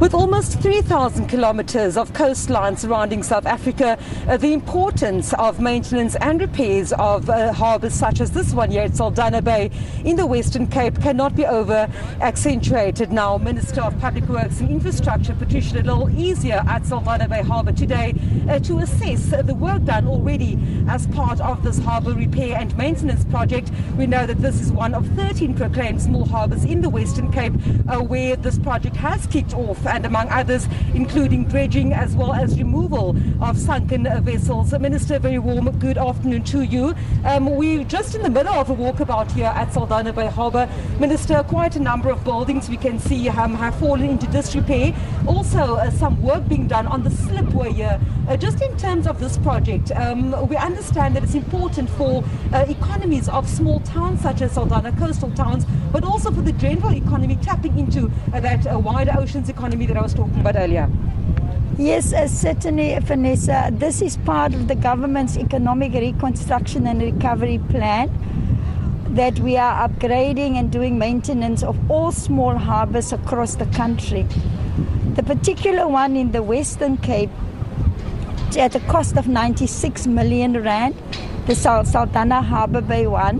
With almost 3,000 kilometers of coastline surrounding South Africa, uh, the importance of maintenance and repairs of uh, harbours such as this one here at Saldanha Bay in the Western Cape cannot be over accentuated. Now, Minister of Public Works and Infrastructure Patricia Lille is here at Saldanha Bay Harbour today uh, to assess the work done already as part of this harbour repair and maintenance project. We know that this is one of 13 proclaimed small harbours in the Western Cape uh, where this project has kicked off and among others, including dredging as well as removal of sunken vessels. Minister, very warm good afternoon to you. Um, we're just in the middle of a walkabout here at Saldanha Bay Harbour. Minister, quite a number of buildings we can see um, have fallen into disrepair. Also, uh, some work being done on the slipway here. Uh, just in terms of this project, um, we understand that it's important for uh, economies of small towns such as Saldanha, coastal towns, but also for the general economy tapping into uh, that uh, wider oceans economy economy that I was talking about earlier? Yes, uh, certainly, Vanessa. This is part of the government's economic reconstruction and recovery plan that we are upgrading and doing maintenance of all small harbours across the country. The particular one in the Western Cape, at a cost of 96 million rand, the Saldanha Harbour Bay one,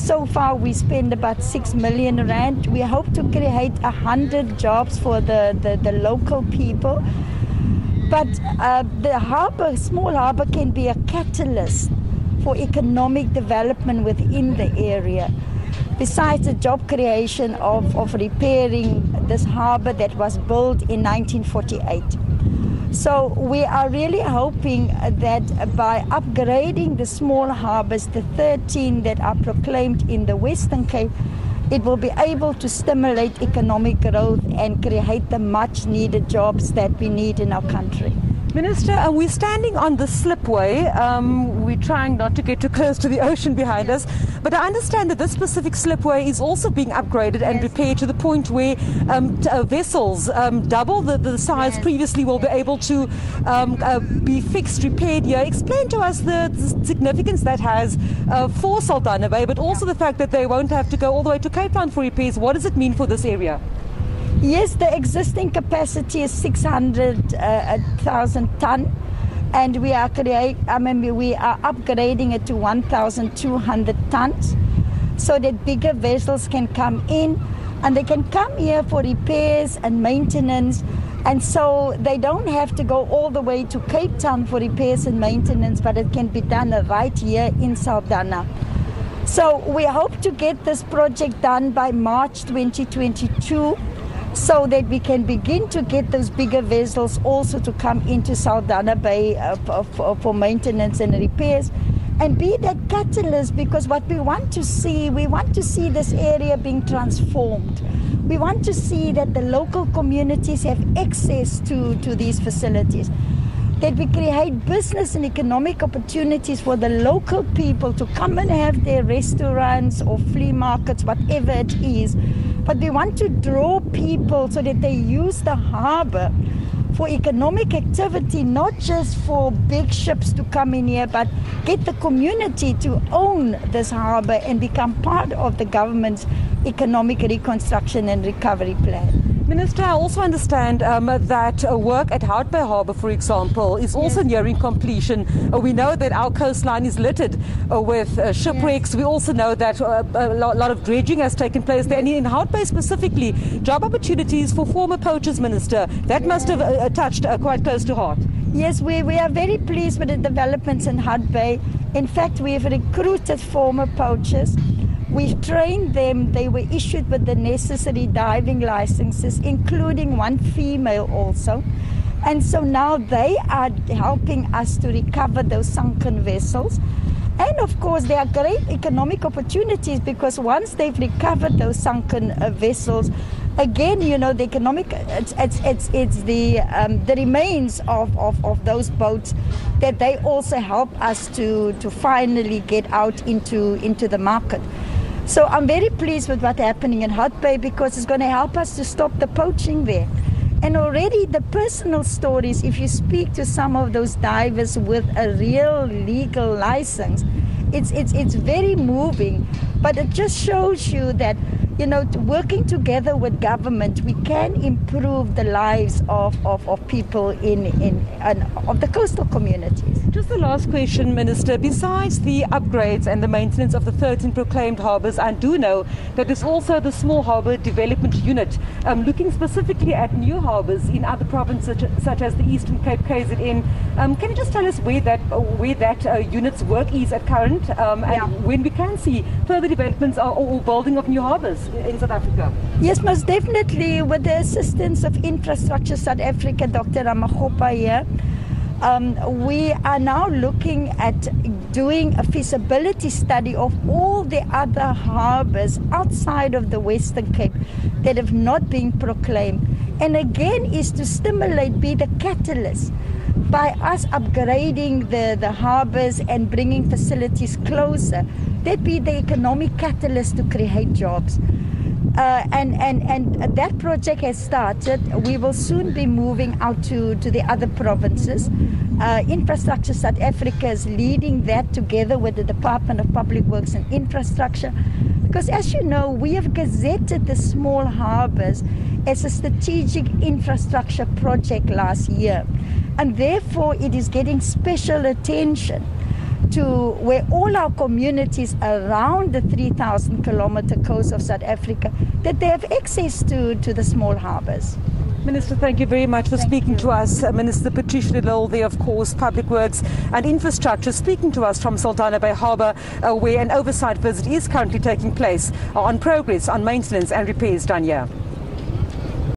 so far, we spend about six million rand. We hope to create a hundred jobs for the, the, the, local people. But uh, the harbour, small harbour, can be a catalyst for economic development within the area. Besides the job creation of, of repairing this harbour that was built in 1948. So we are really hoping that by upgrading the small harbours, the 13 that are proclaimed in the Western Cape, it will be able to stimulate economic growth and create the much needed jobs that we need in our country. Minister, uh, we're standing on the slipway. Um, we're trying not to get too close to the ocean behind us, but I understand that this specific slipway is also being upgraded and yes. repaired to the point where um, t- uh, vessels um, double the, the size yes. previously will be able to um, uh, be fixed, repaired here. Explain to us the, the significance that has uh, for Saldanha Bay, but also the fact that they won't have to go all the way to Cape Town for repairs. What does it mean for this area? Yes, the existing capacity is 600,000 uh, ton, and we are create, I mean, we are upgrading it to 1,200 tons, so that bigger vessels can come in, and they can come here for repairs and maintenance. And so they don't have to go all the way to Cape Town for repairs and maintenance, but it can be done right here in Saldanha. So we hope to get this project done by March 2022 so that we can begin to get those bigger vessels also to come into Saldanha Bay uh, for, for maintenance and repairs and be that catalyst because what we want to see, we want to see this area being transformed. We want to see that the local communities have access to, to these facilities. That we create business and economic opportunities for the local people to come and have their restaurants or flea markets, whatever it is but we want to draw people so that they use the harbor for economic activity, not just for big ships to come in here, but get the community to own this harbor and become part of the government's economic reconstruction and recovery plan. Minister, I also understand um, that uh, work at Hout Bay Harbour, for example, is also yes. nearing completion. Uh, we know that our coastline is littered uh, with shipwrecks. Yes. We also know that a lot of dredging has taken place there. And in Hout Bay specifically, job opportunities for former poachers, Minister, that must have touched quite close to heart. Yes, we, we are very pleased with the developments in Hout Bay. In fact, we have recruited former poachers. We've trained them, they were issued with the necessary diving licenses, including one female also. And so now they are helping us to recover those sunken vessels. And of course, there are great economic opportunities because once they've recovered those sunken uh, vessels, again, you know, the economic, it's, it's, it's, it's the, um, the remains of, of, of those boats that they also help us to, to finally get out into, into the market. So I'm very pleased with what's happening in Hout Bay because it's going to help us to stop the poaching there. And already the personal stories, if you speak to some of those divers with a real legal license, it's, it's, it's very moving. But it just shows you that you know, working together with government, we can improve the lives of, of, of people in, in, in of the coastal communities. Just the last question, Minister. Besides the upgrades and the maintenance of the 13 proclaimed harbours, I do know that there's also the Small Harbour Development Unit um, looking specifically at new harbours in other provinces such as the Eastern Cape KZN. Um, can you just tell us where that, where that uh, unit's work is at current um, and yeah. when we can see further developments or, or building of new harbours? In South Africa? Yes, most definitely. With the assistance of Infrastructure South Africa, Dr. Ramagopa here, um, we are now looking at doing a feasibility study of all the other harbours outside of the Western Cape that have not been proclaimed. And again, is to stimulate, be the catalyst by us upgrading the, the harbours and bringing facilities closer. That be the economic catalyst to create jobs. Uh, and, and, and that project has started. We will soon be moving out to, to the other provinces. Uh, Infrastructure South Africa is leading that together with the Department of Public Works and Infrastructure. Because as you know, we have gazetted the small harbours as a strategic infrastructure project last year. And therefore, it is getting special attention to where all our communities around the 3,000 kilometer coast of South Africa that they have access to, to the small harbours. Minister, thank you very much for thank speaking you. to us. Uh, Minister Patricia Lille, there, of course, Public Works and Infrastructure, speaking to us from Saldanha Bay Harbour, uh, where an oversight visit is currently taking place on progress on maintenance and repairs done here.